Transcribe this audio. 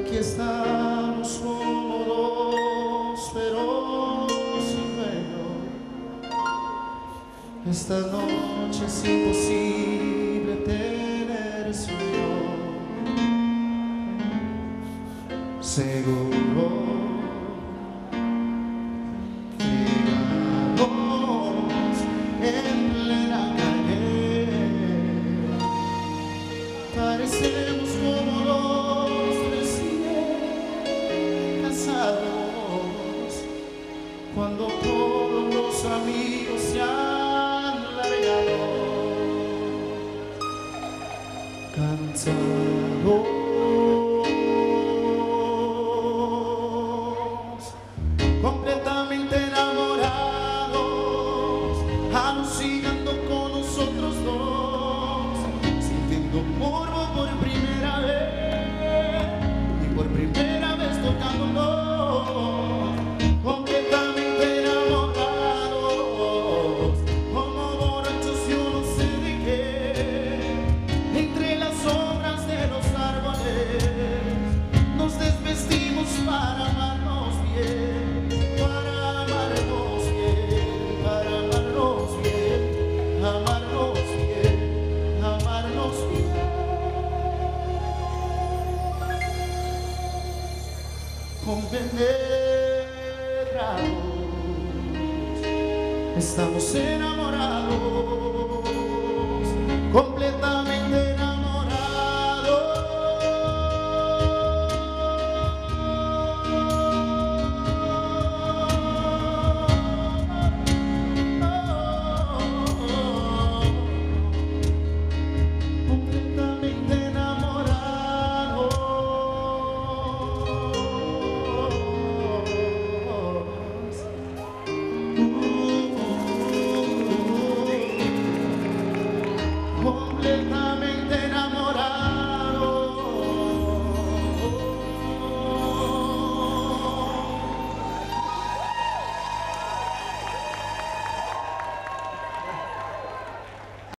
aquí estamos como dos feroz y menos. Esta noche es imposible tener sueño. Seguro. amigos se han largado, cansado. convenerados, estamos enamorados, completamente. Satan.